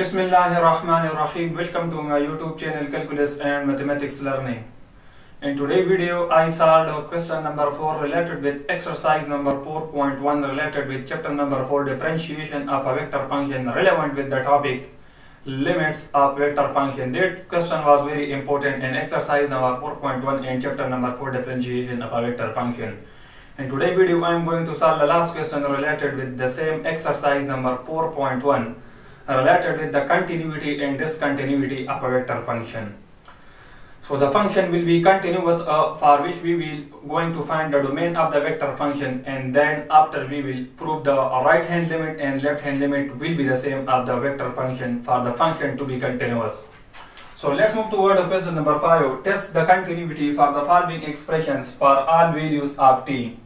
Bismillahirrahmanirrahim. Welcome to my YouTube channel Calculus and Mathematics Learning. In today's video, I solved question number 4 related with exercise number 4.1 related with chapter number 4 differentiation of a vector function relevant with the topic limits of vector function. That question was very important in exercise number 4.1 and chapter number 4 differentiation of a vector function. In today's video, I am going to solve the last question related with the same exercise number 4.1 related with the continuity and discontinuity of a vector function. So the function will be continuous uh, for which we will going to find the domain of the vector function and then after we will prove the right hand limit and left hand limit will be the same of the vector function for the function to be continuous. So let's move toward the question number 5. Test the continuity for the following expressions for all values of t.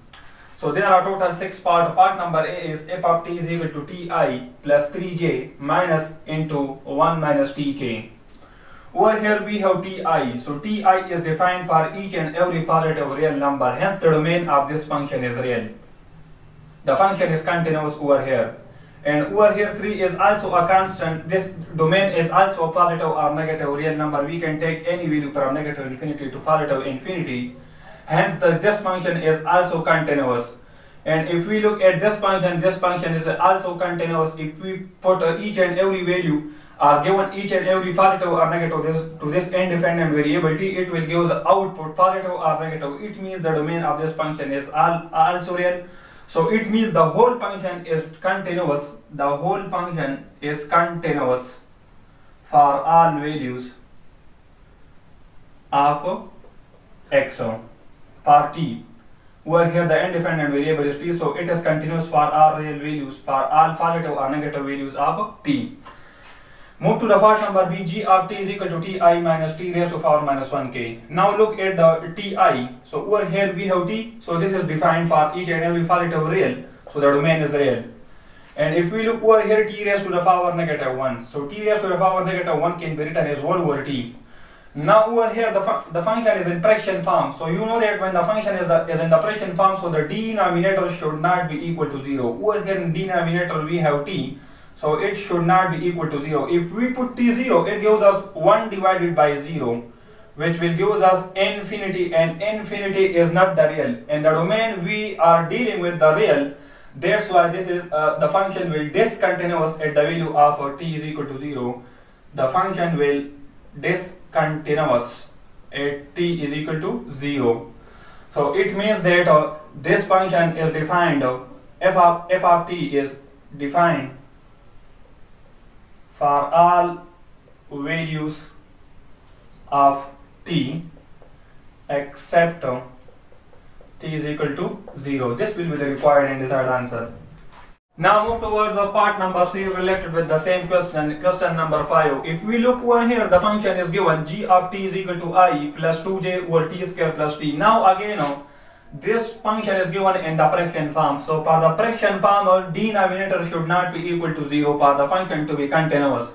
So there are total six part. Part number A is f of t is equal to ti plus 3j minus into 1 minus tk. Over here we have ti. So ti is defined for each and every positive real number. Hence the domain of this function is real. The function is continuous over here. And over here 3 is also a constant. This domain is also a positive or negative real number. We can take any value from negative infinity to positive infinity. Hence the, this function is also continuous. And if we look at this function, this function is also continuous. If we put uh, each and every value are given each and every positive or negative this, to this independent variable t, it will give the output positive or negative. It means the domain of this function is all, also real. So it means the whole function is continuous. The whole function is continuous for all values of x for t. Over here the independent variable is t, so it is continuous for all real values for all positive or negative values of t. Move to the first number b g of t is equal to ti minus t raised to power minus 1k. Now look at the ti. So over here we have t. So this is defined for each and every positive real. So the domain is real. And if we look over here t raised to the power negative 1. So t raised to the power negative 1 can be written as 1 over t. Now over here the, fu the function is in fraction form. So you know that when the function is, the, is in the fraction form, so the denominator should not be equal to 0. Over here in denominator we have t. So it should not be equal to 0. If we put t0, it gives us 1 divided by 0, which will give us infinity and infinity is not the real. In the domain we are dealing with the real, that's why this is uh, the function will discontinuous at the value of t is equal to 0. The function will discontinuous at t is equal to 0. So it means that uh, this function is defined, uh, f, of, f of t is defined for all values of t except uh, t is equal to 0. This will be the required and desired answer. Now move towards the part number C related with the same question, question number 5. If we look over here, the function is given g of t is equal to i plus 2j over t square plus t. Now again, uh, this function is given in the fraction form. So for the fraction form, uh, denominator should not be equal to 0 for the function to be continuous.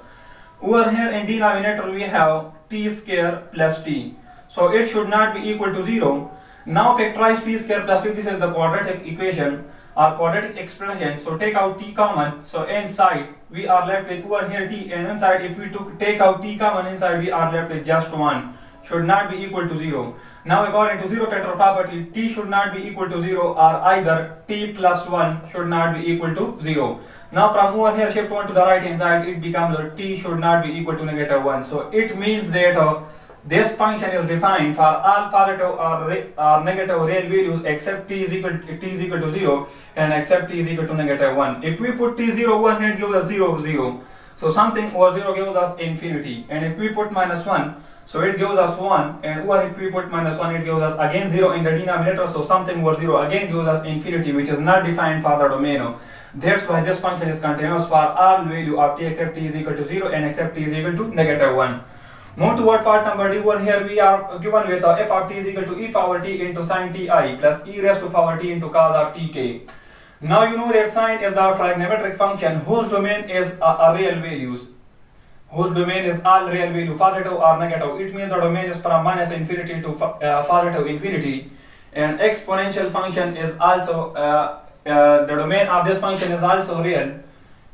Over here in denominator we have t square plus t. So it should not be equal to 0. Now factorize t square plus t. This is the quadratic equation or quadratic expression. So take out t common. So inside we are left with over here t and inside if we took take out t common inside we are left with just 1 should not be equal to 0. Now according to zero factor property t should not be equal to 0 or either t plus 1 should not be equal to 0. Now from over here shift 1 to the right hand side it becomes t should not be equal to negative 1. So it means that uh, this function is defined for all positive or, or negative real values except t is equal to, t is equal to 0 and except t is equal to negative 1. If we put t0 over here it gives us 0 0. So something over 0 gives us infinity and if we put minus 1 so it gives us 1 and over if we put minus 1 it gives us again 0 in the denominator so something over 0 again gives us infinity which is not defined for the domain. That's why this function is continuous for all value of t except t is equal to 0 and except t is equal to negative 1. Move toward part number D. Over here we are given with uh, f of t is equal to e power t into sine ti plus e raised to power t into cos of tk. Now you know that sine is the trigonometric function whose domain is uh, a real values. Whose domain is all real value, positive or negative. It means the domain is from minus infinity to uh, positive infinity. And exponential function is also, uh, uh, the domain of this function is also real.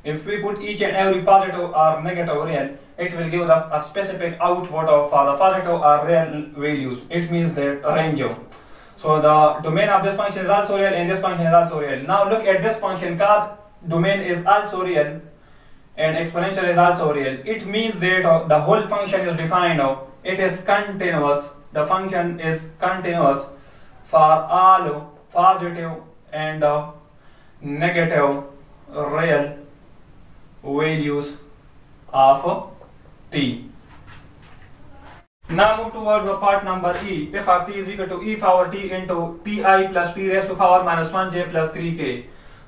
if we put each and every positive or negative real, it will give us a specific output of for the positive or real values. It means that range. So the domain of this function is also real and this function is also real. Now look at this function cos domain is also real and exponential is also real. It means that uh, the whole function is defined. Uh, it is continuous. The function is continuous for all positive and uh, negative real values of t. Now move towards the part number E. F of t is equal to e power t into ti plus t raised to power minus 1j plus 3k.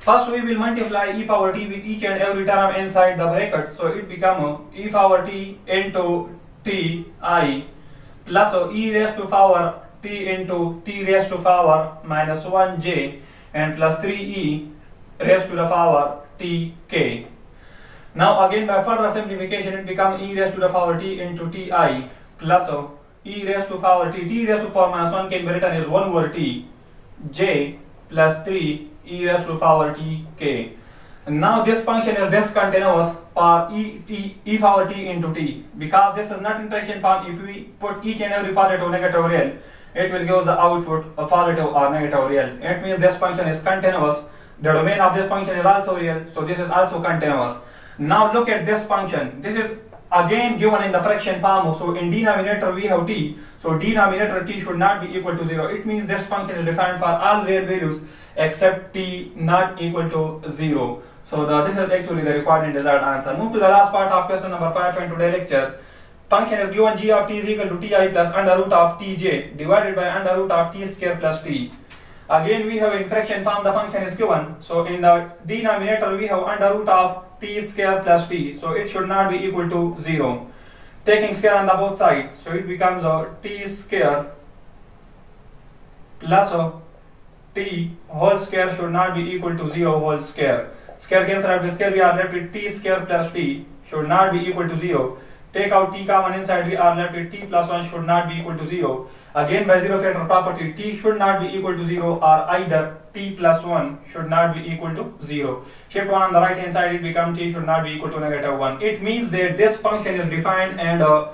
First we will multiply e power t with each and every term inside the bracket. So it become e power t into t i plus e raised to power t into t raised to power minus 1j and plus 3e raised to the power t k. Now again by further simplification it becomes e raised to the power t into ti plus e raised to the power t, t raised to power minus 1 can be written as 1 over t j plus 3 e raised to the power t k. Now this function is discontinuous for e, t, e power t into t because this is not interaction form if we put each and every positive or negative real it will give the output a positive or negative real. It means this function is continuous. The domain of this function is also real so this is also continuous. Now look at this function. This is again given in the fraction form. So in denominator we have t. So denominator t should not be equal to 0. It means this function is defined for all real values except t not equal to 0. So the, this is actually the required and desired answer. Move to the last part of question number 5 in today's lecture. Function is given g of t is equal to ti plus under root of tj divided by under root of t square plus t. Again we have in fraction form the function is given. So in the denominator we have under root of t square plus t. So it should not be equal to 0. Taking square on the both sides. So it becomes a t square plus a t whole square should not be equal to 0 whole square. Square cancel out with square we are left with t square plus t should not be equal to 0. Take out t common inside we are left with t plus 1 should not be equal to 0. Again by zero factor property t should not be equal to 0 or either t plus 1 should not be equal to 0. Shift 1 on the right hand side it becomes t should not be equal to negative 1. It means that this function is defined and uh,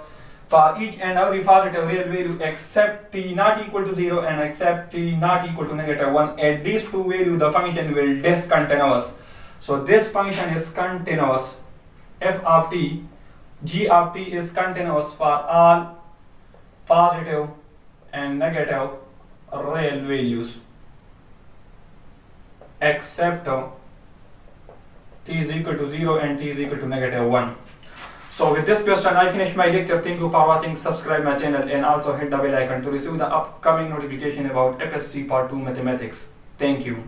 for each and every positive real value except t not equal to 0 and except t not equal to negative 1 at these two values the function will discontinuous. So this function is continuous f of t g of t is continuous for all positive and negative real values except t is equal to 0 and t is equal to negative 1. So with this question I finish my lecture. Thank you for watching. Subscribe my channel and also hit the bell icon to receive the upcoming notification about FSC Part 2 Mathematics. Thank you.